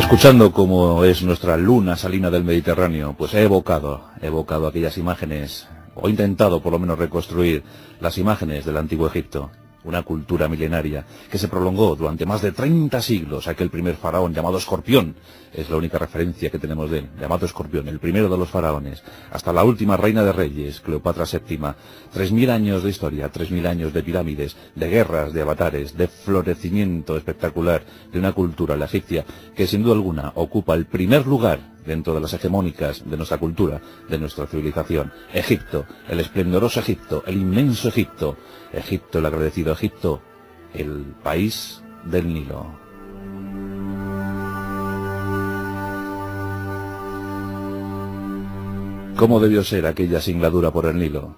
Escuchando cómo es nuestra luna salina del Mediterráneo, pues he evocado, he evocado aquellas imágenes, o he intentado por lo menos reconstruir las imágenes del antiguo Egipto una cultura milenaria que se prolongó durante más de 30 siglos. Aquel primer faraón llamado Escorpión es la única referencia que tenemos de él, llamado Escorpión, el primero de los faraones, hasta la última reina de reyes, Cleopatra VII. Tres mil años de historia, tres mil años de pirámides, de guerras, de avatares, de florecimiento espectacular de una cultura, la egipcia, que sin duda alguna ocupa el primer lugar dentro de las hegemónicas de nuestra cultura, de nuestra civilización. Egipto, el esplendoroso Egipto, el inmenso Egipto, Egipto, el agradecido Egipto, el país del Nilo. ¿Cómo debió ser aquella singladura por el Nilo?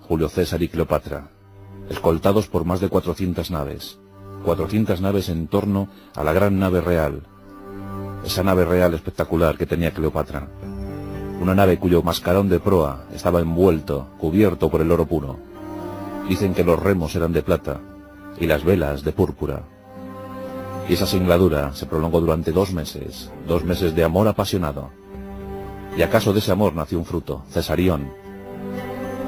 Julio César y Cleopatra, escoltados por más de 400 naves, 400 naves en torno a la gran nave real, esa nave real espectacular que tenía Cleopatra. Una nave cuyo mascarón de proa estaba envuelto, cubierto por el oro puro. Dicen que los remos eran de plata y las velas de púrpura. Y esa singladura se prolongó durante dos meses, dos meses de amor apasionado. Y acaso de ese amor nació un fruto, Cesarión,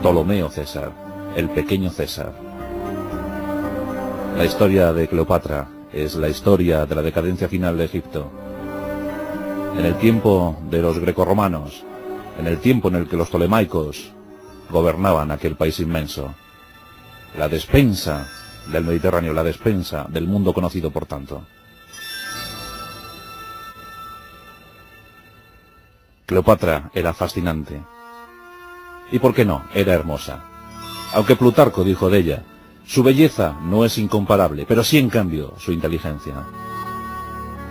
Ptolomeo César, el pequeño César. La historia de Cleopatra es la historia de la decadencia final de Egipto. En el tiempo de los grecorromanos, en el tiempo en el que los tolemaicos gobernaban aquel país inmenso. La despensa del Mediterráneo, la despensa del mundo conocido por tanto. Cleopatra era fascinante. ¿Y por qué no? Era hermosa. Aunque Plutarco dijo de ella, su belleza no es incomparable, pero sí en cambio su inteligencia.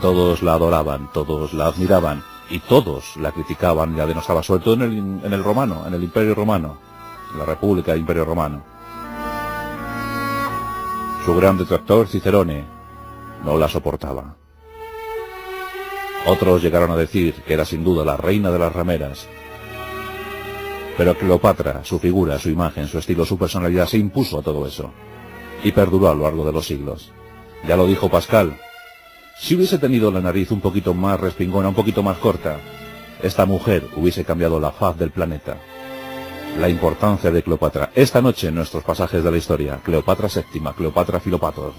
Todos la adoraban, todos la admiraban y todos la criticaban y la denostaban, sobre todo en el, en el romano, en el Imperio Romano, en la República del Imperio Romano. Su gran detractor, Cicerone, no la soportaba. Otros llegaron a decir que era sin duda la reina de las rameras. Pero Cleopatra, su figura, su imagen, su estilo, su personalidad se impuso a todo eso. Y perduró a lo largo de los siglos. Ya lo dijo Pascal. Si hubiese tenido la nariz un poquito más respingona, un poquito más corta, esta mujer hubiese cambiado la faz del planeta. La importancia de Cleopatra. Esta noche en nuestros pasajes de la historia, Cleopatra VII, Cleopatra Filopator.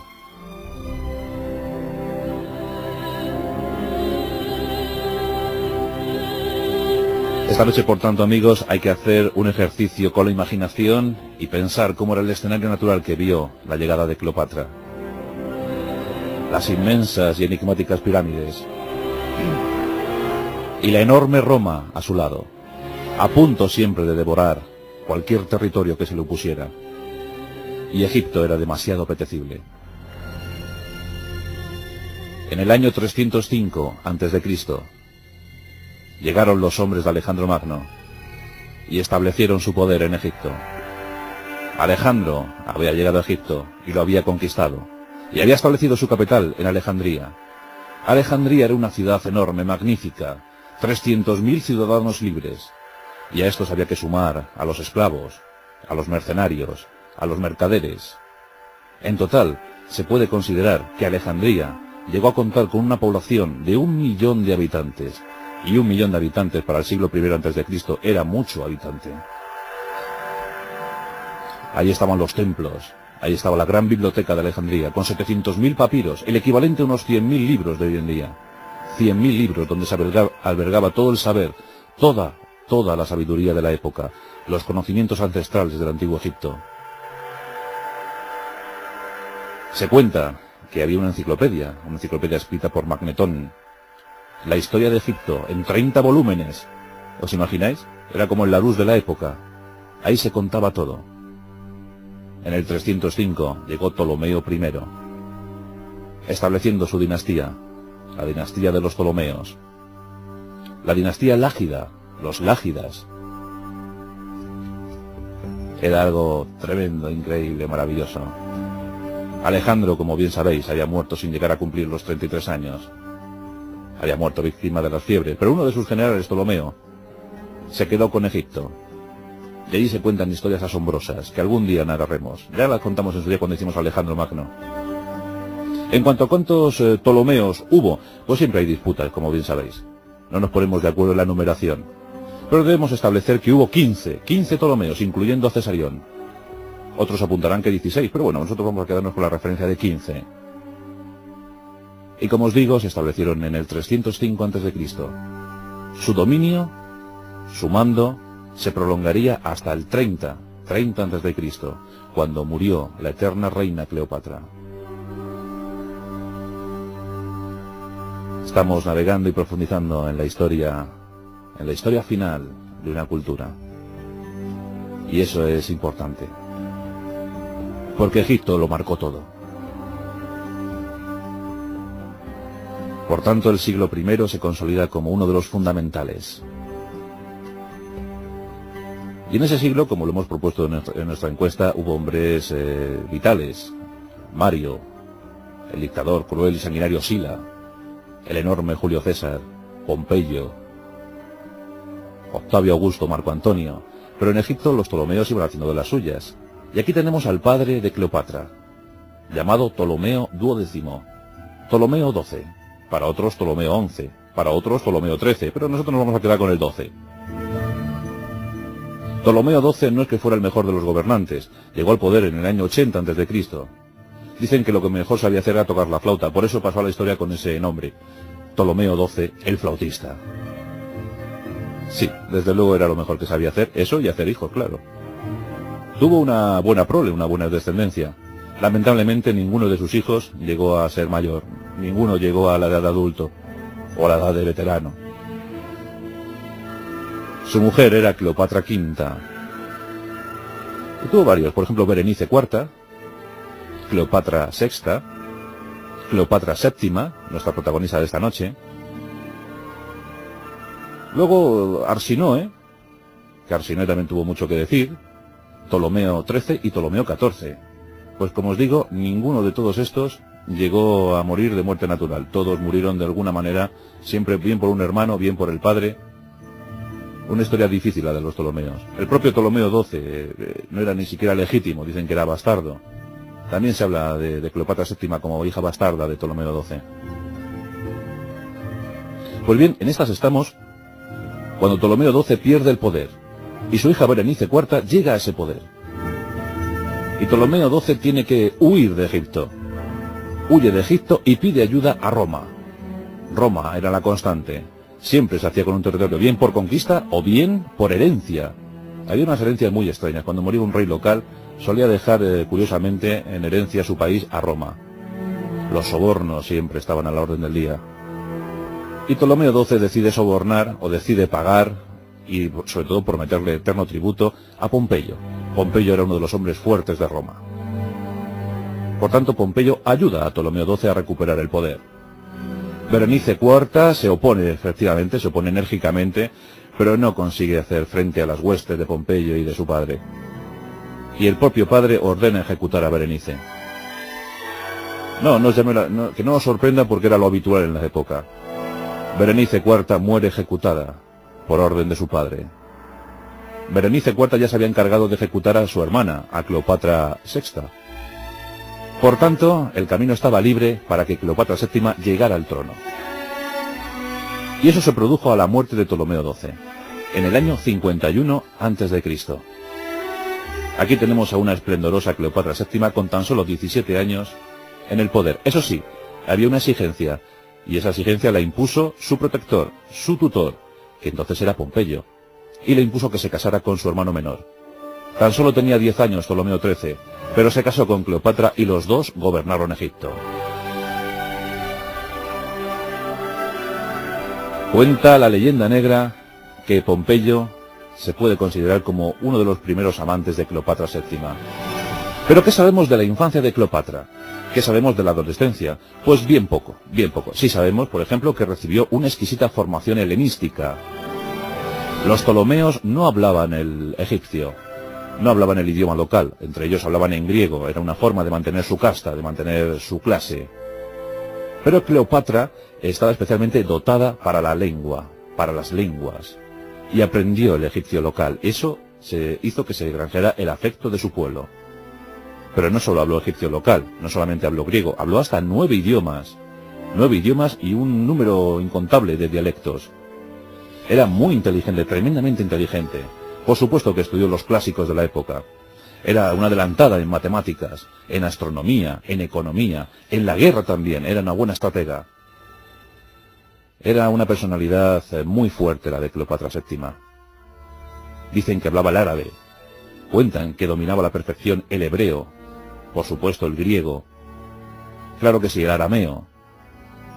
Esta noche, por tanto, amigos, hay que hacer un ejercicio con la imaginación y pensar cómo era el escenario natural que vio la llegada de Cleopatra. Las inmensas y enigmáticas pirámides. Y la enorme Roma a su lado, a punto siempre de devorar cualquier territorio que se le opusiera. Y Egipto era demasiado apetecible. En el año 305 a.C., llegaron los hombres de Alejandro Magno y establecieron su poder en Egipto. Alejandro había llegado a Egipto y lo había conquistado, y había establecido su capital en Alejandría. Alejandría era una ciudad enorme, magnífica, 300.000 ciudadanos libres, y a estos había que sumar a los esclavos, a los mercenarios, a los mercaderes. En total, se puede considerar que Alejandría llegó a contar con una población de un millón de habitantes, y un millón de habitantes para el siglo I Cristo era mucho habitante. Ahí estaban los templos, ahí estaba la gran biblioteca de Alejandría, con 700.000 papiros, el equivalente a unos 100.000 libros de hoy en día. 100.000 libros donde se albergaba, todo el saber, toda, toda la sabiduría de la época, los conocimientos ancestrales del antiguo Egipto. Se cuenta que había una enciclopedia, una enciclopedia escrita por Magnetón, la historia de Egipto en 30 volúmenes. ¿Os imagináis? Era como el Larousse de la época. Ahí se contaba todo. En el 305 llegó Ptolomeo I, estableciendo su dinastía, la dinastía de los Ptolomeos. La dinastía Lágida, los Lágidas. Era algo tremendo, increíble, maravilloso. Alejandro, como bien sabéis, había muerto sin llegar a cumplir los 33 años había muerto víctima de las fiebres, pero uno de sus generales, Ptolomeo, se quedó con Egipto. De allí se cuentan historias asombrosas que algún día narraremos. Ya las contamos en su día cuando hicimos Alejandro Magno. En cuanto a cuántos eh, Ptolomeos hubo, pues siempre hay disputas, como bien sabéis. No nos ponemos de acuerdo en la numeración. Pero debemos establecer que hubo 15, 15 Ptolomeos, incluyendo a Cesarión. Otros apuntarán que 16, pero bueno, nosotros vamos a quedarnos con la referencia de 15. Y como os digo, se establecieron en el 305 a.C. Su dominio, su mando, se prolongaría hasta el 30, 30 a.C., cuando murió la eterna reina Cleopatra. Estamos navegando y profundizando en la historia, en la historia final de una cultura. Y eso es importante. Porque Egipto lo marcó todo. Por tanto, el siglo I se consolida como uno de los fundamentales. Y en ese siglo, como lo hemos propuesto en nuestra, encuesta, hubo hombres eh, vitales. Mario, el dictador cruel y sanguinario Sila, el enorme Julio César, Pompeyo, Octavio Augusto, Marco Antonio. Pero en Egipto los Ptolomeos iban haciendo de las suyas. Y aquí tenemos al padre de Cleopatra, llamado Ptolomeo XII, Ptolomeo XII, para otros Ptolomeo XI, para otros Ptolomeo XIII, pero nosotros nos vamos a quedar con el XII. Ptolomeo XII no es que fuera el mejor de los gobernantes, llegó al poder en el año 80 a.C. Dicen que lo que mejor sabía hacer era tocar la flauta, por eso pasó a la historia con ese nombre. Ptolomeo XII, el flautista. Sí, desde luego era lo mejor que sabía hacer, eso y hacer hijos, claro. Tuvo una buena prole, una buena descendencia. Lamentablemente ninguno de sus hijos llegó a ser mayor, ninguno llegó a la edad adulto o a la edad de veterano. Su mujer era Cleopatra V. Y tuvo varios, por ejemplo Berenice IV, Cleopatra VI, Cleopatra VII, nuestra protagonista de esta noche. Luego Arsinoe, que Arsinoe también tuvo mucho que decir, Ptolomeo XIII y Ptolomeo XIV. Pues como os digo, ninguno de todos estos llegó a morir de muerte natural. Todos murieron de alguna manera, siempre bien por un hermano, bien por el padre. Una historia difícil la de los Ptolomeos. El propio Ptolomeo XII eh, no era ni siquiera legítimo, dicen que era bastardo. También se habla de, Cleopatra VII como hija bastarda de Ptolomeo XII. Pues bien, en estas estamos cuando Ptolomeo XII pierde el poder y su hija Berenice IV llega a ese poder. Y Ptolomeo XII tiene que huir de Egipto. Huye de Egipto y pide ayuda a Roma. Roma era la constante. Siempre se hacía con un territorio bien por conquista o bien por herencia. Había unas herencias muy extrañas. Cuando moría un rey local, solía dejar eh, curiosamente en herencia su país a Roma. Los sobornos siempre estaban a la orden del día. Y Ptolomeo XII decide sobornar o decide pagar y sobre todo prometerle eterno tributo a Pompeyo. Pompeyo era uno de los hombres fuertes de Roma. Por tanto, Pompeyo ayuda a Ptolomeo XII a recuperar el poder. Berenice IV se opone, efectivamente, se opone enérgicamente, pero no consigue hacer frente a las huestes de Pompeyo y de su padre y el propio padre ordena ejecutar a Berenice. No, no, que no os sorprenda porque era lo habitual en la época. Berenice IV muere ejecutada por orden de su padre. Berenice IV ya se había encargado de ejecutar a su hermana, a Cleopatra VI. Por tanto, el camino estaba libre para que Cleopatra VII llegara al trono. Y eso se produjo a la muerte de Ptolomeo XII, en el año 51 a.C. Aquí tenemos a una esplendorosa Cleopatra VII con tan solo 17 años en el poder. Eso sí, había una exigencia, y esa exigencia la impuso su protector, su tutor, que entonces era Pompeyo, y le impuso que se casara con su hermano menor. Tan solo tenía 10 años Ptolomeo XIII, pero se casó con Cleopatra y los dos gobernaron Egipto. Cuenta la leyenda negra que Pompeyo se puede considerar como uno de los primeros amantes de Cleopatra VII. Pero ¿qué sabemos de la infancia de Cleopatra? ¿Qué sabemos de la adolescencia? Pues bien poco, bien poco. Sí sabemos, por ejemplo, que recibió una exquisita formación helenística. Los Ptolomeos no hablaban el egipcio, no hablaban el idioma local, entre ellos hablaban en griego, era una forma de mantener su casta, de mantener su clase. Pero Cleopatra estaba especialmente dotada para la lengua, para las lenguas y aprendió el egipcio local. Eso se hizo que se granjera el afecto de su pueblo. Pero no solo habló egipcio local, no solamente habló griego, habló hasta nueve idiomas. Nueve idiomas y un número incontable de dialectos. Era muy inteligente, tremendamente inteligente. Por supuesto que estudió los clásicos de la época. Era una adelantada en matemáticas, en astronomía, en economía, en la guerra también, era una buena estratega. Era una personalidad eh, muy fuerte la de Cleopatra VII. Dicen que hablaba el árabe. Cuentan que dominaba a la perfección el hebreo, por supuesto el griego, claro que sí, el arameo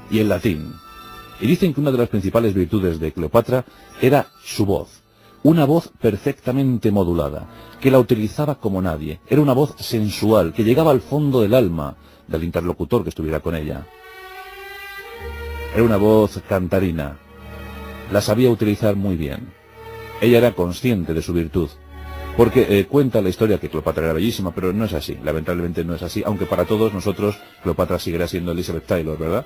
y el latín. Y dicen que una de las principales virtudes de Cleopatra era su voz, una voz perfectamente modulada, que la utilizaba como nadie. Era una voz sensual, que llegaba al fondo del alma del interlocutor que estuviera con ella. Era una voz cantarina. La sabía utilizar muy bien. Ella era consciente de su virtud. Porque eh, cuenta la historia que Cleopatra era bellísima, pero no es así. Lamentablemente no es así. Aunque para todos nosotros Cleopatra seguirá siendo Elizabeth Taylor, ¿verdad?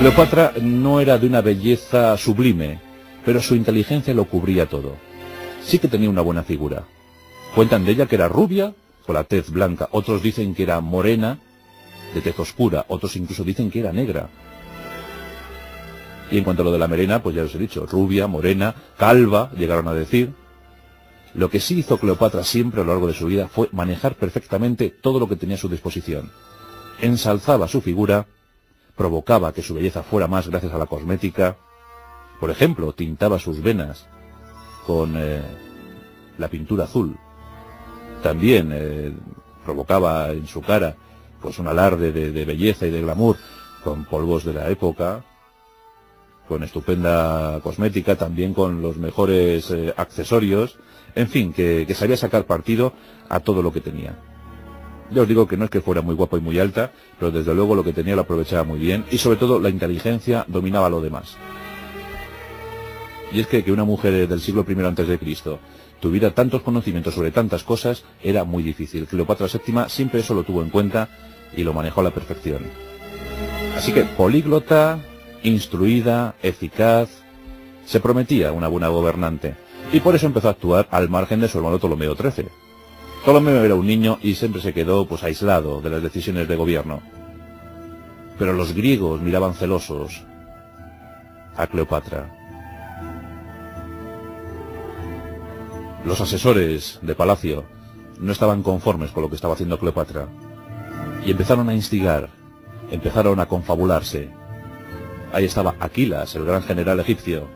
Cleopatra no era de una belleza sublime, pero su inteligencia lo cubría todo. Sí que tenía una buena figura. Cuentan de ella que era rubia, con la tez blanca. Otros dicen que era morena, de tez oscura. Otros incluso dicen que era negra. Y en cuanto a lo de la merena, pues ya os he dicho, rubia, morena, calva, llegaron a decir. Lo que sí hizo Cleopatra siempre a lo largo de su vida fue manejar perfectamente todo lo que tenía a su disposición. Ensalzaba su figura, provocaba que su belleza fuera más gracias a la cosmética. Por ejemplo, tintaba sus venas con eh, la pintura azul. También eh, provocaba en su cara pues un alarde de, belleza y de glamour con polvos de la época, con estupenda cosmética, también con los mejores eh, accesorios, en fin, que, que, sabía sacar partido a todo lo que tenía. Ya os digo que no es que fuera muy guapo y muy alta, pero desde luego lo que tenía lo aprovechaba muy bien y sobre todo la inteligencia dominaba lo demás. Y es que que una mujer del siglo I antes de Cristo tuviera tantos conocimientos sobre tantas cosas era muy difícil. Cleopatra VII siempre eso lo tuvo en cuenta y lo manejó a la perfección. Así que políglota, instruida, eficaz, se prometía una buena gobernante, y por eso empezó a actuar al margen de su hermano Ptolomeo XIII. Ptolomeo era un niño y siempre se quedó pues aislado de las decisiones de gobierno. Pero los griegos miraban celosos a Cleopatra. Los asesores de palacio no estaban conformes con lo que estaba haciendo Cleopatra y empezaron a instigar, empezaron a confabularse. Ahí estaba Aquilas, el gran general egipcio,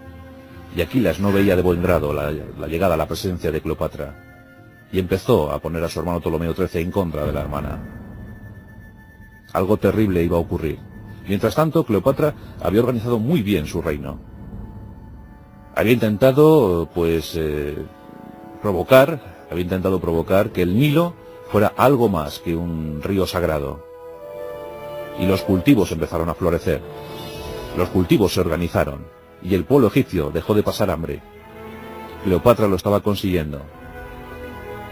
y Aquilas no veía de buen grado la, llegada la presencia de Cleopatra, y empezó a poner a su hermano Ptolomeo XIII en contra de la hermana. Algo terrible iba a ocurrir. Mientras tanto, Cleopatra había organizado muy bien su reino. Había intentado, pues, eh, provocar, había intentado provocar que el Nilo fuera algo más que un río sagrado. Y los cultivos empezaron a florecer. Los cultivos se organizaron y el pueblo egipcio dejó de pasar hambre. Cleopatra lo estaba consiguiendo.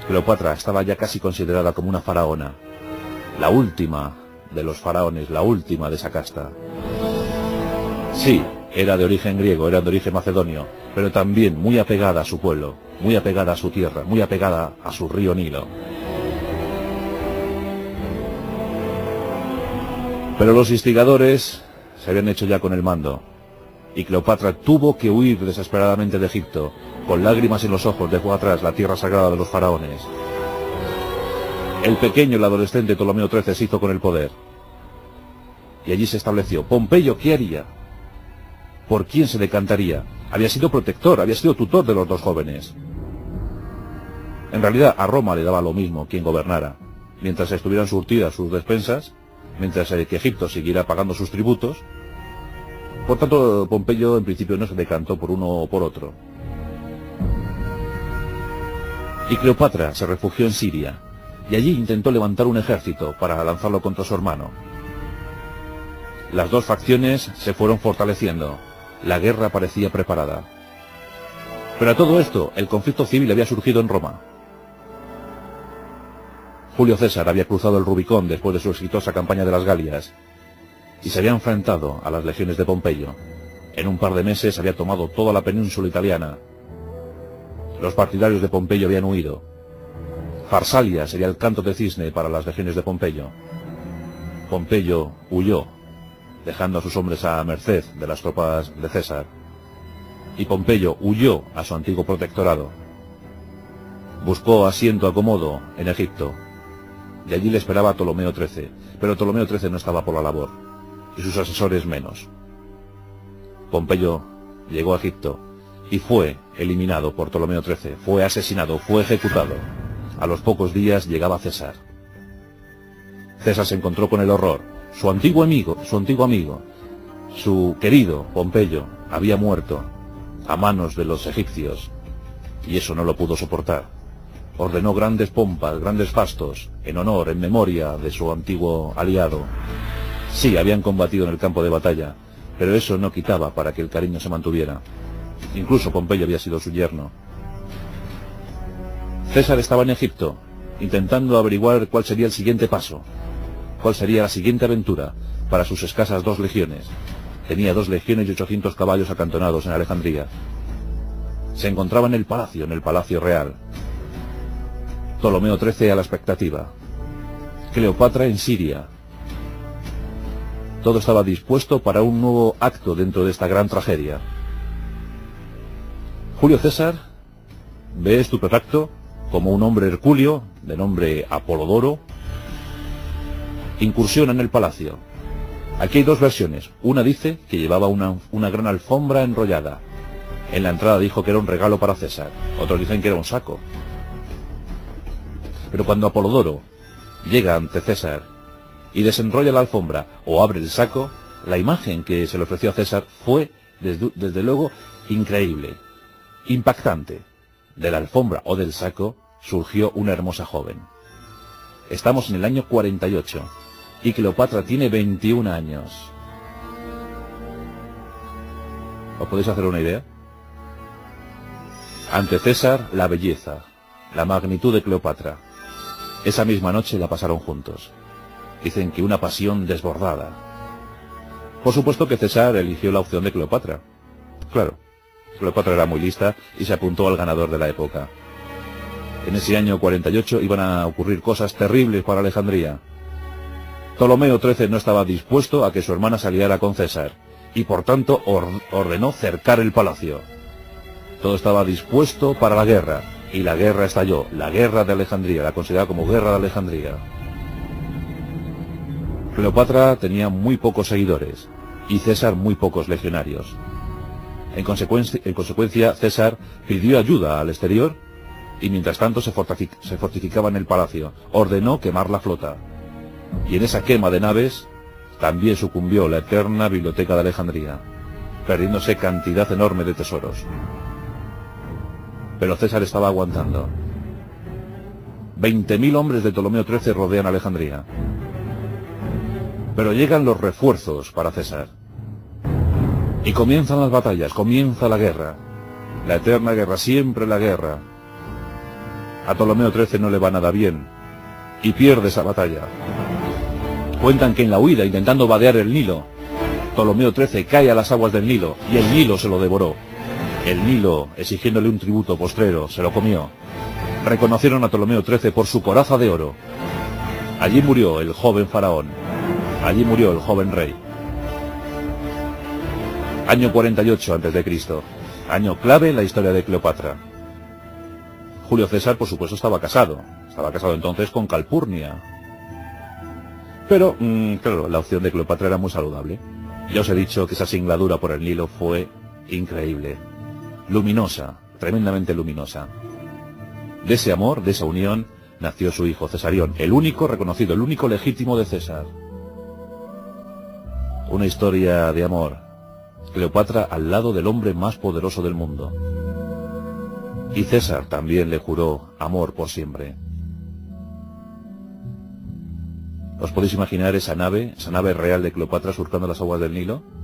Cleopatra estaba ya casi considerada como una faraona, la última de los faraones, la última de esa casta. Sí, era de origen griego, era de origen macedonio, pero también muy apegada a su pueblo, muy apegada a su tierra, muy apegada a su río Nilo. Pero los instigadores se habían hecho ya con el mando, y Cleopatra tuvo que huir desesperadamente de Egipto, con lágrimas en los ojos dejó atrás la tierra sagrada de los faraones. El pequeño, el adolescente Ptolomeo XIII se hizo con el poder. Y allí se estableció. Pompeyo, ¿qué haría? ¿Por quién se decantaría? Había sido protector, había sido tutor de los dos jóvenes. En realidad a Roma le daba lo mismo quien gobernara. Mientras estuvieran surtidas sus despensas, mientras que Egipto siguiera pagando sus tributos. Por tanto, Pompeyo en principio no se decantó por uno o por otro. Y Cleopatra se refugió en Siria, y allí intentó levantar un ejército para lanzarlo contra su hermano. Las dos facciones se fueron fortaleciendo. La guerra parecía preparada. Pero a todo esto, el conflicto civil había surgido en Roma. Julio César había cruzado el Rubicón después de su exitosa campaña de las Galias y se había enfrentado a las legiones de Pompeyo. En un par de meses había tomado toda la península italiana. Los partidarios de Pompeyo habían huido. Farsalia sería el canto de cisne para las legiones de Pompeyo. Pompeyo huyó, dejando a sus hombres a merced de las tropas de César. Y Pompeyo huyó a su antiguo protectorado. Buscó asiento acomodo en Egipto, y allí le esperaba Ptolomeo XIII, pero Ptolomeo XIII no estaba por la labor, y sus asesores menos. Pompeyo llegó a Egipto y fue eliminado por Ptolomeo XIII, fue asesinado, fue ejecutado. A los pocos días llegaba César. César se encontró con el horror. Su antiguo amigo, su antiguo amigo, su querido Pompeyo, había muerto a manos de los egipcios, y eso no lo pudo soportar. Ordenó grandes pompas, grandes fastos, en honor, en memoria de su antiguo aliado. Sí, habían combatido en el campo de batalla, pero eso no quitaba para que el cariño se mantuviera. Incluso Pompeyo había sido su yerno. César estaba en Egipto, intentando averiguar cuál sería el siguiente paso, cuál sería la siguiente aventura para sus escasas dos legiones. Tenía dos legiones y ochocientos caballos acantonados en Alejandría. Se encontraba en el palacio, en el palacio real. Ptolomeo XIII a la expectativa. Cleopatra en Siria. Todo estaba dispuesto para un nuevo acto dentro de esta gran tragedia. Julio César ve estupefacto como un hombre hercúleo, de nombre Apolodoro, incursiona en el palacio. Aquí hay dos versiones. Una dice que llevaba una, una gran alfombra enrollada. En la entrada dijo que era un regalo para César. Otros dicen que era un saco. Pero cuando Apolodoro llega ante César y desenrolla la alfombra o abre el saco, la imagen que se le ofreció a César fue, desde, luego, increíble impactante. De la alfombra o del saco surgió una hermosa joven. Estamos en el año 48 y Cleopatra tiene 21 años. ¿Os podéis hacer una idea? Ante César, la belleza, la magnitud de Cleopatra. Esa misma noche la pasaron juntos. Dicen que una pasión desbordada. Por supuesto que César eligió la opción de Cleopatra. Claro, Cleopatra era muy lista y se apuntó al ganador de la época. En ese año 48 iban a ocurrir cosas terribles para Alejandría. Ptolomeo XIII no estaba dispuesto a que su hermana saliera con César, y por tanto ordenó cercar el palacio. Todo estaba dispuesto para la guerra, y la guerra estalló, la guerra de Alejandría, la considerada como guerra de Alejandría. Cleopatra tenía muy pocos seguidores, y César muy pocos legionarios. En consecuencia, César pidió ayuda al exterior y mientras tanto se, fortificaba en el palacio. Ordenó quemar la flota. Y en esa quema de naves también sucumbió la eterna biblioteca de Alejandría, perdiéndose cantidad enorme de tesoros. Pero César estaba aguantando. Veinte mil hombres de Ptolomeo XIII rodean Alejandría. Pero llegan los refuerzos para César. Y comienzan las batallas, comienza la guerra. La eterna guerra, siempre la guerra. A Ptolomeo XIII no le va nada bien. Y pierde esa batalla. Cuentan que en la huida, intentando vadear el Nilo, Ptolomeo XIII cae a las aguas del Nilo y el Nilo se lo devoró. El Nilo, exigiéndole un tributo postrero, se lo comió. Reconocieron a Ptolomeo XIII por su coraza de oro. Allí murió el joven faraón. Allí murió el joven rey. Año 48 a.C. Año clave en la historia de Cleopatra. Julio César, por supuesto, estaba casado. Estaba casado entonces con Calpurnia. Pero, mm, claro, la opción de Cleopatra era muy saludable. Ya os he dicho que esa singladura por el Nilo fue increíble. Luminosa, tremendamente luminosa. De ese amor, de esa unión, nació su hijo Cesarión, el único reconocido, el único legítimo de César. Una historia de amor, Cleopatra al lado del hombre más poderoso del mundo. Y César también le juró amor por siempre. ¿Os podéis imaginar esa nave, esa nave real de Cleopatra surcando las aguas del Nilo?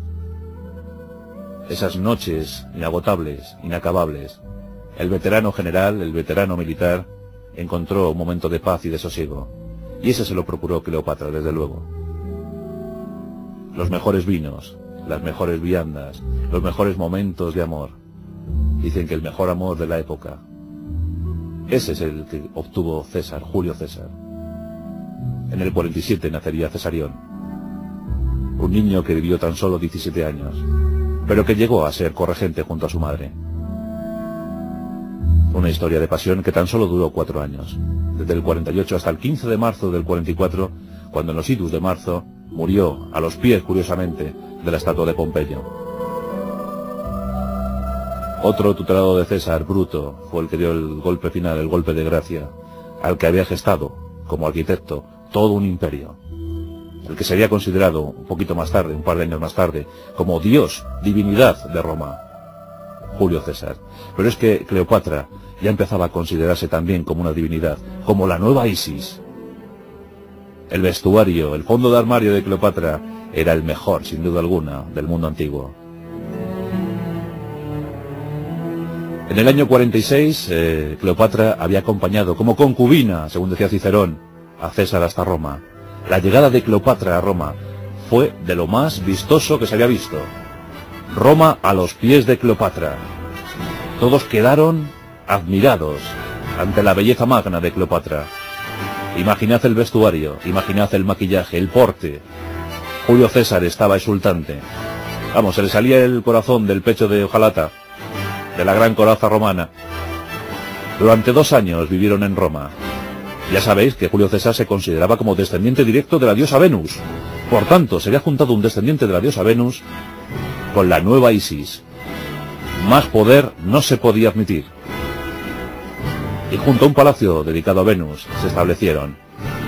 Esas noches inagotables, inacabables. El veterano general, el veterano militar, encontró un momento de paz y de sosiego. Y ese se lo procuró Cleopatra, desde luego. Los mejores vinos, las mejores viandas, los mejores momentos de amor. Dicen que el mejor amor de la época. Ese es el que obtuvo César, Julio César. En el 47 nacería Cesarión, un niño que vivió tan solo 17 años, pero que llegó a ser corregente junto a su madre. Una historia de pasión que tan solo duró cuatro años, desde el 48 hasta el 15 de marzo del 44, cuando en los idus de marzo murió a los pies, curiosamente, de la estatua de Pompeyo. Otro tutelado de César, Bruto, fue el que dio el golpe final, el golpe de gracia, al que había gestado, como arquitecto, todo un imperio. El que sería considerado un poquito más tarde, un par de años más tarde, como Dios, divinidad de Roma, Julio César. Pero es que Cleopatra ya empezaba a considerarse también como una divinidad, como la nueva Isis. El vestuario, el fondo de armario de Cleopatra era el mejor, sin duda alguna, del mundo antiguo. En el año 46, eh, Cleopatra había acompañado como concubina, según decía Cicerón, a César hasta Roma. La llegada de Cleopatra a Roma fue de lo más vistoso que se había visto. Roma a los pies de Cleopatra. Todos quedaron admirados ante la belleza magna de Cleopatra. Imaginad el vestuario, imaginad el maquillaje, el porte. Julio César estaba exultante. Vamos, se le salía el corazón del pecho de Ojalata, de la gran coraza romana. Durante dos años vivieron en Roma. Ya sabéis que Julio César se consideraba como descendiente directo de la diosa Venus. Por tanto, se había juntado un descendiente de la diosa Venus con la nueva Isis. Más poder no se podía admitir. Y junto a un palacio dedicado a Venus se establecieron.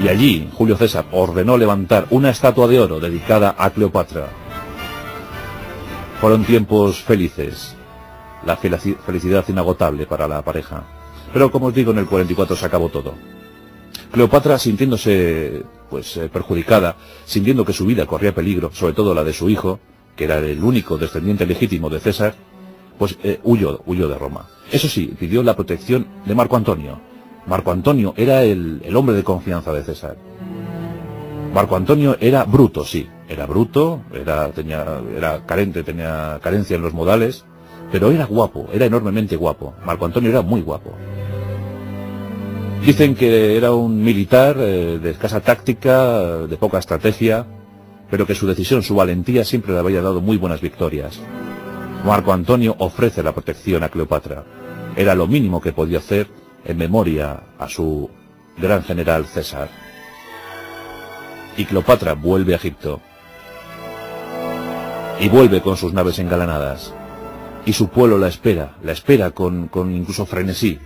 Y allí Julio César ordenó levantar una estatua de oro dedicada a Cleopatra. Fueron tiempos felices, la felicidad inagotable para la pareja. Pero como os digo, en el 44 se acabó todo. Cleopatra, sintiéndose pues eh, perjudicada, sintiendo que su vida corría peligro, sobre todo la de su hijo, que era el único descendiente legítimo de César, pues eh, huyó, huyó de Roma. Eso sí, pidió la protección de Marco Antonio. Marco Antonio era el, el hombre de confianza de César. Marco Antonio era bruto, sí, era bruto, era, tenía, era carente, tenía carencia en los modales, pero era guapo, era enormemente guapo. Marco Antonio era muy guapo. Dicen que era un militar eh, de escasa táctica, de poca estrategia, pero que su decisión, su valentía siempre le había dado muy buenas victorias. Marco Antonio ofrece la protección a Cleopatra. Era lo mínimo que podía hacer en memoria a su gran general César. Y Cleopatra vuelve a Egipto. Y vuelve con sus naves engalanadas. Y su pueblo la espera, la espera con, con incluso frenesí,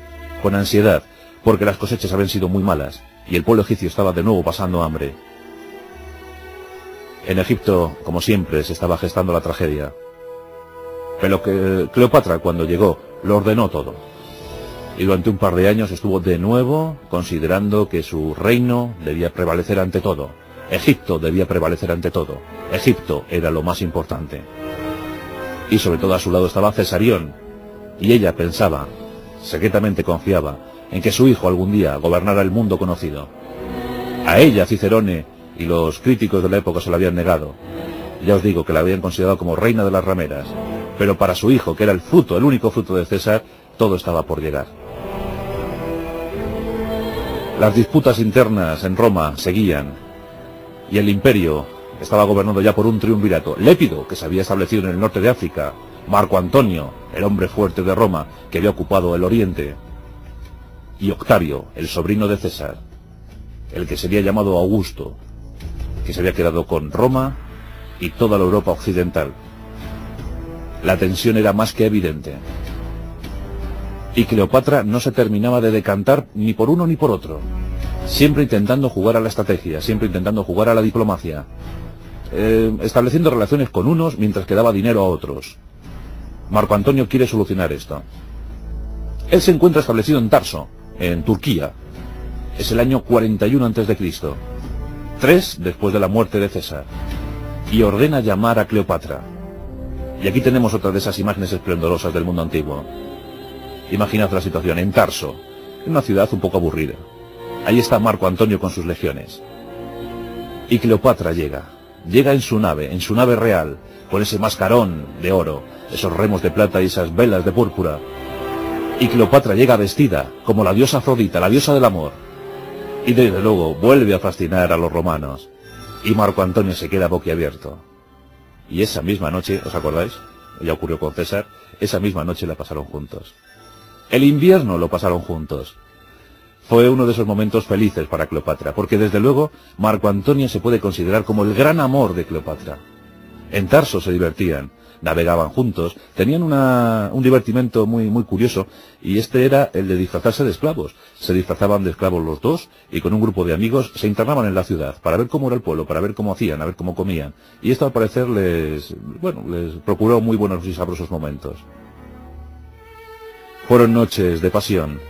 con ansiedad, porque las cosechas habían sido muy malas y el pueblo egipcio estaba de nuevo pasando hambre. En Egipto, como siempre, se estaba gestando la tragedia. Pero que Cleopatra, cuando llegó, lo ordenó todo. Y durante un par de años estuvo de nuevo considerando que su reino debía prevalecer ante todo. Egipto debía prevalecer ante todo. Egipto era lo más importante. Y sobre todo a su lado estaba Cesarión. Y ella pensaba, secretamente confiaba, en que su hijo algún día gobernara el mundo conocido. A ella Cicerone y los críticos de la época se lo habían negado. Ya os digo que la habían considerado como reina de las rameras, pero para su hijo, que era el fruto, el único fruto de César, todo estaba por llegar. Las disputas internas en Roma seguían, y el imperio estaba gobernado ya por un triunvirato. Lépido, que se había establecido en el norte de África, Marco Antonio, el hombre fuerte de Roma, que había ocupado el oriente, y Octavio, el sobrino de César, el que sería llamado Augusto, que se había quedado con Roma y toda la Europa occidental. La tensión era más que evidente. Y Cleopatra no se terminaba de decantar ni por uno ni por otro, siempre intentando jugar a la estrategia, siempre intentando jugar a la diplomacia, eh, estableciendo relaciones con unos mientras que daba dinero a otros. Marco Antonio quiere solucionar esto. Él se encuentra establecido en Tarso, en Turquía. Es el año 41 a.C., tres después de la muerte de César, y ordena llamar a Cleopatra. Y aquí tenemos otra de esas imágenes esplendorosas del mundo antiguo. Imaginad la situación en Tarso, en una ciudad un poco aburrida. Ahí está Marco Antonio con sus legiones. Y Cleopatra llega. Llega en su nave, en su nave real, con ese mascarón de oro, esos remos de plata y esas velas de púrpura. Y Cleopatra llega vestida como la diosa Afrodita, la diosa del amor. Y desde luego vuelve a fascinar a los romanos. Y Marco Antonio se queda boquiabierto. Y esa misma noche, ¿os acordáis? Ya ocurrió con César, esa misma noche la pasaron juntos. El invierno lo pasaron juntos. Fue uno de esos momentos felices para Cleopatra, porque desde luego Marco Antonio se puede considerar como el gran amor de Cleopatra. En Tarso se divertían, navegaban juntos, tenían un divertimento muy, muy curioso, y este era el de disfrazarse de esclavos. Se disfrazaban de esclavos los dos, y con un grupo de amigos se internaban en la ciudad, para ver cómo era el pueblo, para ver cómo hacían, a ver cómo comían. Y esto al parecer les, bueno, les procuró muy buenos y sabrosos momentos. Fueron noches de pasión,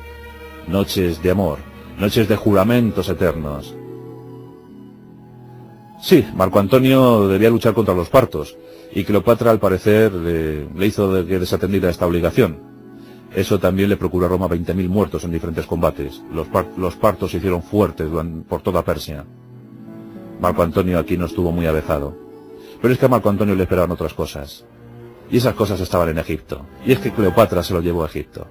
noches de amor, noches de juramentos eternos. Sí, Marco Antonio debía luchar contra los partos, y Cleopatra al parecer le, hizo que desatendiera esta obligación. Eso también le procuró a Roma 20.000 muertos en diferentes combates. Los, los partos se hicieron fuertes por toda Persia. Marco Antonio aquí no estuvo muy avezado. Pero es que a Marco Antonio le esperaban otras cosas. Y esas cosas estaban en Egipto. Y es que Cleopatra se lo llevó a Egipto.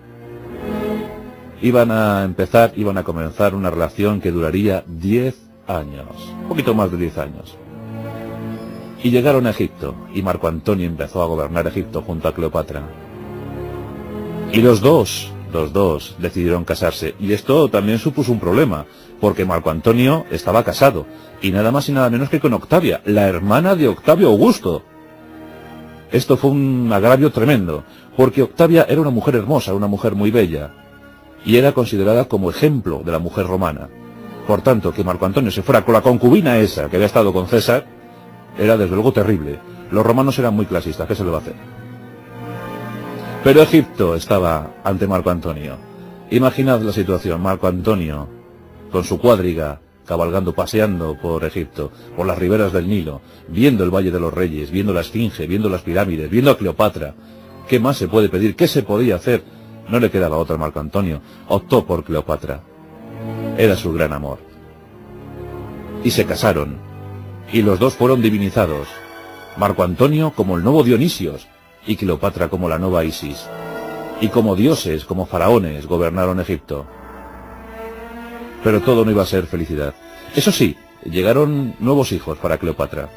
Iban a empezar, iban a comenzar una relación que duraría 10 años. Un poquito más de 10 años. Y llegaron a Egipto, y Marco Antonio empezó a gobernar Egipto junto a Cleopatra. Y los dos, los dos, decidieron casarse. Y esto también supuso un problema, porque Marco Antonio estaba casado, y nada más y nada menos que con Octavia, la hermana de Octavio Augusto. Esto fue un agravio tremendo, porque Octavia era una mujer hermosa, una mujer muy bella, y era considerada como ejemplo de la mujer romana. Por tanto, que Marco Antonio se fuera con la concubina esa que había estado con César, era desde luego terrible. Los romanos eran muy clasistas, ¿qué se le va a hacer? Pero Egipto estaba ante Marco Antonio. Imaginad la situación, Marco Antonio, con su cuadriga, cabalgando, paseando por Egipto, por las riberas del Nilo, viendo el Valle de los Reyes, viendo la Esfinge, viendo las pirámides, viendo a Cleopatra. ¿Qué más se puede pedir? ¿Qué se podía hacer? No le quedaba otra Marco Antonio. Optó por Cleopatra. Era su gran amor. Y se casaron y los dos fueron divinizados. Marco Antonio como el nuevo Dionisios y Cleopatra como la nueva Isis. Y como dioses, como faraones, gobernaron Egipto. Pero todo no iba a ser felicidad. Eso sí, llegaron nuevos hijos para Cleopatra.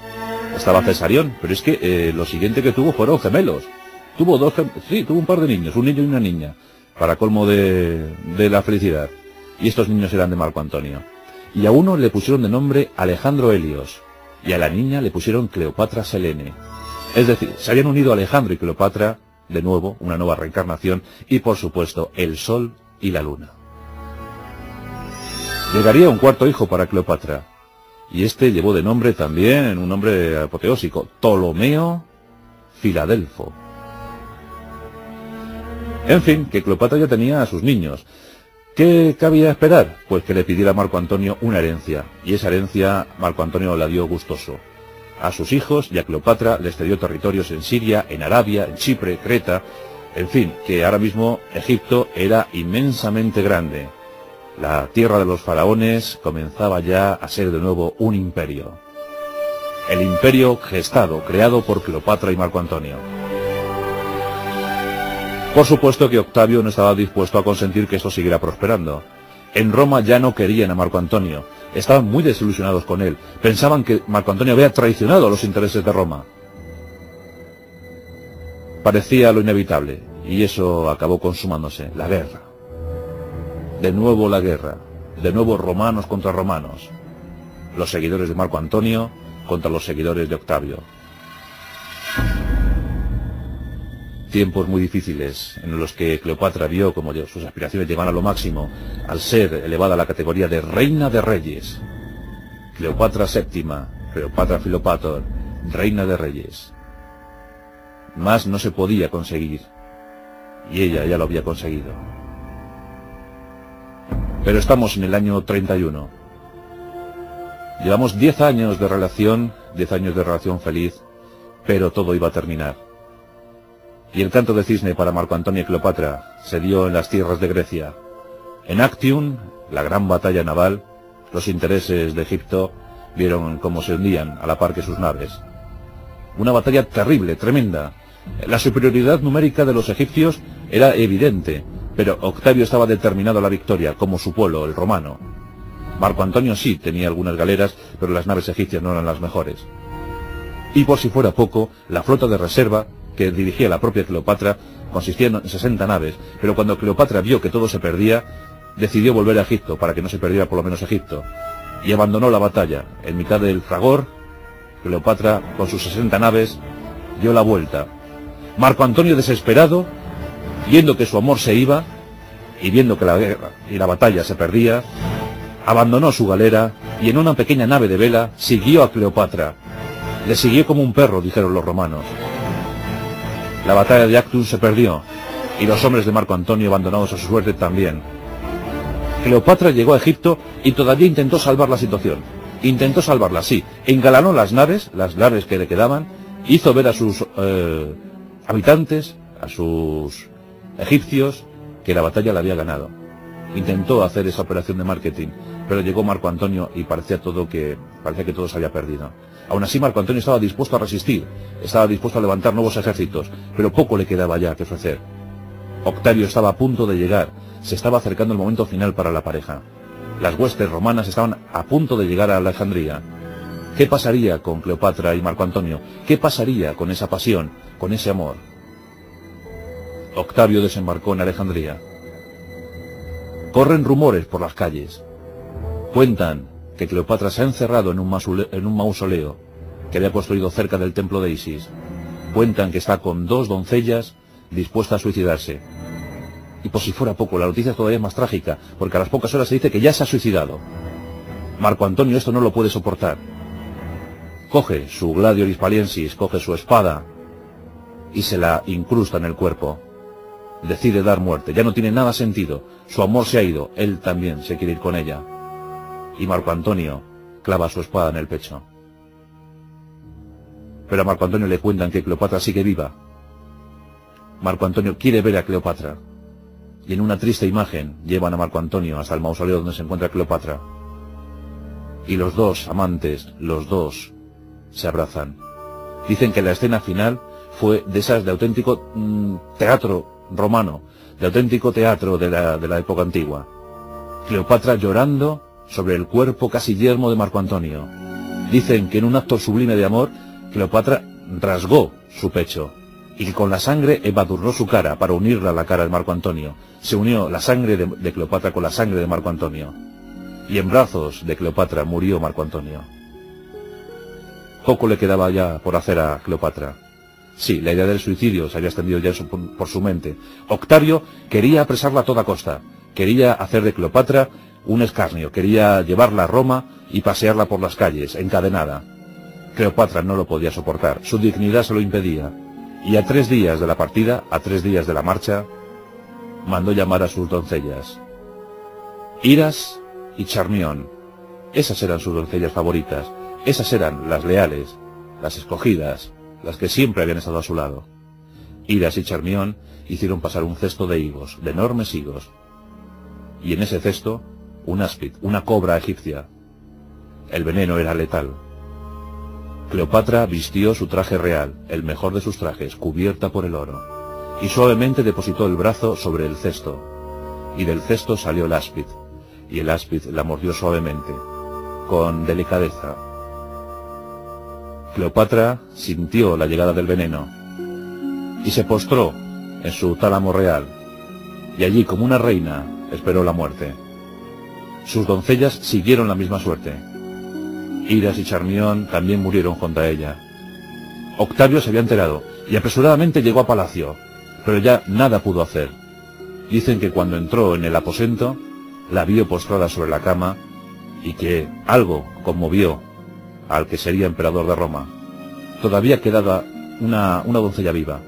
Estaba Cesarión, pero es que eh, lo siguiente que tuvo fueron gemelos. Tuvo dos, sí, tuvo un par de niños, un niño y una niña, para colmo de, de la felicidad. Y estos niños eran de Marco Antonio. Y a uno le pusieron de nombre Alejandro Helios, y a la niña le pusieron Cleopatra Selene. Es decir, se habían unido Alejandro y Cleopatra, de nuevo, una nueva reencarnación, y por supuesto, el Sol y la Luna. Llegaría un cuarto hijo para Cleopatra, y este llevó de nombre también un nombre apoteósico, Ptolomeo Filadelfo. En fin, que Cleopatra ya tenía a sus niños, ¿Qué cabía esperar? Pues que le pidiera a Marco Antonio una herencia, y esa herencia Marco Antonio la dio gustoso. A sus hijos y a Cleopatra les cedió territorios en Siria, en Arabia, en Chipre, Creta, en fin, que ahora mismo Egipto era inmensamente grande. La tierra de los faraones comenzaba ya a ser de nuevo un imperio. El imperio gestado, creado por Cleopatra y Marco Antonio. Por supuesto que Octavio no estaba dispuesto a consentir que esto siguiera prosperando. En Roma ya no querían a Marco Antonio, estaban muy desilusionados con él, pensaban que Marco Antonio había traicionado los intereses de Roma. Parecía lo inevitable, y eso acabó consumándose, la guerra. De nuevo la guerra, de nuevo romanos contra romanos, los seguidores de Marco Antonio contra los seguidores de Octavio. Tiempos muy difíciles en los que Cleopatra vio como sus aspiraciones llegaban a lo máximo al ser elevada a la categoría de reina de reyes. Cleopatra VII, Cleopatra Filopator, reina de reyes. Más no se podía conseguir. Y ella ya lo había conseguido. Pero estamos en el año 31. Llevamos 10 años de relación, 10 años de relación feliz, pero todo iba a terminar y el canto de cisne para Marco Antonio y Cleopatra se dio en las tierras de Grecia. En Actium, la gran batalla naval, los intereses de Egipto vieron cómo se hundían a la par que sus naves. Una batalla terrible, tremenda. La superioridad numérica de los egipcios era evidente. Pero Octavio estaba determinado a la victoria, como su pueblo, el romano. Marco Antonio sí tenía algunas galeras, pero las naves egipcias no eran las mejores. Y por si fuera poco, la flota de reserva, que dirigía la propia Cleopatra, consistía en 60 naves, pero cuando Cleopatra vio que todo se perdía, decidió volver a Egipto para que no se perdiera por lo menos Egipto, y abandonó la batalla. En mitad del fragor, Cleopatra, con sus 60 naves, dio la vuelta. Marco Antonio, desesperado, viendo que su amor se iba, y viendo que la guerra y la batalla se perdía, abandonó su galera y en una pequeña nave de vela siguió a Cleopatra. Le siguió como un perro, dijeron los romanos. La batalla de Actus se perdió y los hombres de Marco Antonio abandonados a su suerte también. Cleopatra llegó a Egipto y todavía intentó salvar la situación. Intentó salvarla, sí. Engalanó las naves, las naves que le quedaban, hizo ver a sus eh, habitantes, a sus egipcios, que la batalla la había ganado. Intentó hacer esa operación de marketing, pero llegó Marco Antonio y parecía todo que parecía que todo se había perdido. Aún así Marco Antonio estaba dispuesto a resistir, estaba dispuesto a levantar nuevos ejércitos, pero poco le quedaba ya que ofrecer. Octavio estaba a punto de llegar, se estaba acercando el momento final para la pareja. Las huestes romanas estaban a punto de llegar a Alejandría. ¿Qué pasaría con Cleopatra y Marco Antonio? ¿Qué pasaría con esa pasión, con ese amor? Octavio desembarcó en Alejandría. Corren rumores por las calles. Cuentan que Cleopatra se ha encerrado en un, mausoleo que había construido cerca del templo de Isis. Cuentan que está con dos doncellas dispuestas a suicidarse. Y por si fuera poco, la noticia es todavía más trágica, porque a las pocas horas se dice que ya se ha suicidado. Marco Antonio esto no lo puede soportar. Coge su Gladio Hispaliensis, coge su espada y se la incrusta en el cuerpo. Decide dar muerte, ya no tiene nada sentido. Su amor se ha ido, él también se quiere ir con ella. Y Marco Antonio clava su espada en el pecho. Pero a Marco Antonio le cuentan que Cleopatra sigue viva. Marco Antonio quiere ver a Cleopatra. Y en una triste imagen llevan a Marco Antonio hasta el mausoleo donde se encuentra Cleopatra. Y los dos amantes, los dos, se abrazan. Dicen que la escena final fue de esas de auténtico mm, teatro romano, de auténtico teatro de la, de la época antigua. Cleopatra llorando sobre el cuerpo casi yermo de Marco Antonio. Dicen que en un acto sublime de amor, Cleopatra rasgó su pecho y con la sangre embadurnó su cara para unirla a la cara de Marco Antonio. Se unió la sangre de, de, Cleopatra con la sangre de Marco Antonio. Y en brazos de Cleopatra murió Marco Antonio. Poco le quedaba ya por hacer a Cleopatra. Sí, la idea del suicidio se había extendido ya por su mente. Octavio quería apresarla a toda costa. Quería hacer de Cleopatra un escarnio. Quería llevarla a Roma y pasearla por las calles, encadenada. Cleopatra no lo podía soportar. Su dignidad se lo impedía. Y a tres días de la partida, a tres días de la marcha, mandó llamar a sus doncellas. Iras y Charmión. Esas eran sus doncellas favoritas. Esas eran las leales, las escogidas, las que siempre habían estado a su lado. Iras y Charmión hicieron pasar un cesto de higos, de enormes higos. Y en ese cesto, un áspid, una cobra egipcia. El veneno era letal. Cleopatra vistió su traje real, el mejor de sus trajes, cubierta por el oro, y suavemente depositó el brazo sobre el cesto. Y del cesto salió el áspid, y el áspid la mordió suavemente, con delicadeza. Cleopatra sintió la llegada del veneno, y se postró en su tálamo real, y allí como una reina esperó la muerte. Sus doncellas siguieron la misma suerte. Iras y Charmión también murieron junto a ella. Octavio se había enterado y apresuradamente llegó a palacio, pero ya nada pudo hacer. Dicen que cuando entró en el aposento, la vio postrada sobre la cama y que algo conmovió al que sería emperador de Roma. Todavía quedaba una, una doncella viva.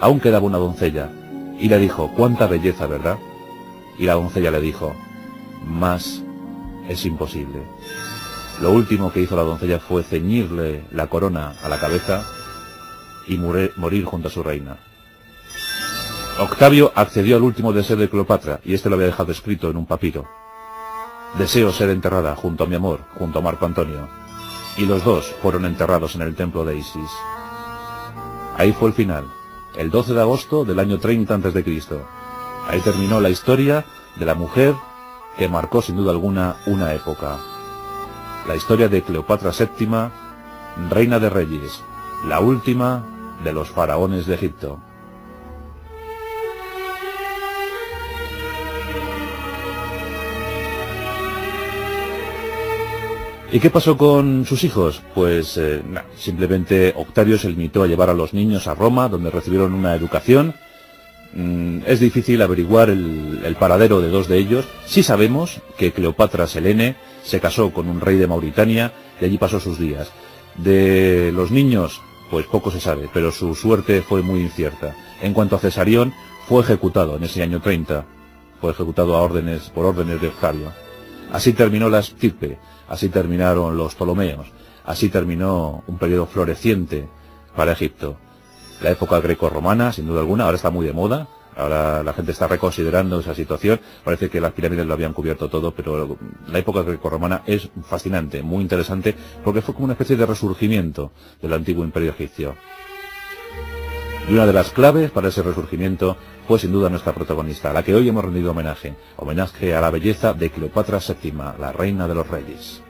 Aún quedaba una doncella, y le dijo, cuánta belleza, ¿verdad? Y la doncella le dijo, más es imposible. Lo último que hizo la doncella fue ceñirle la corona a la cabeza y morir junto a su reina. Octavio accedió al último deseo de Cleopatra, y este lo había dejado escrito en un papiro. Deseo ser enterrada junto a mi amor, junto a Marco Antonio. Y los dos fueron enterrados en el templo de Isis. Ahí fue el final, el 12 de agosto del año 30 a.C. Ahí terminó la historia de la mujer que marcó sin duda alguna una época. La historia de Cleopatra VII, reina de reyes, la última de los faraones de Egipto. ¿Y qué pasó con sus hijos? Pues eh, simplemente Octavio se limitó a llevar a los niños a Roma, donde recibieron una educación. Mm, es difícil averiguar el, paradero de dos de ellos. Sí sabemos que Cleopatra Selene se casó con un rey de Mauritania y allí pasó sus días. De los niños, pues poco se sabe, pero su suerte fue muy incierta. En cuanto a Cesarión, fue ejecutado en ese año 30. Fue ejecutado a órdenes, por órdenes de Octavio. Así terminó la estirpe, así terminaron los Ptolomeos, así terminó un periodo floreciente para Egipto. La época greco-romana, sin duda alguna, ahora está muy de moda, ahora la gente está reconsiderando esa situación, parece que las pirámides lo habían cubierto todo, pero la época greco-romana es fascinante, muy interesante, porque fue como una especie de resurgimiento del antiguo imperio egipcio. Y una de las claves para ese resurgimiento fue sin duda nuestra protagonista, a la que hoy hemos rendido homenaje, homenaje a la belleza de Cleopatra VII, la reina de los reyes.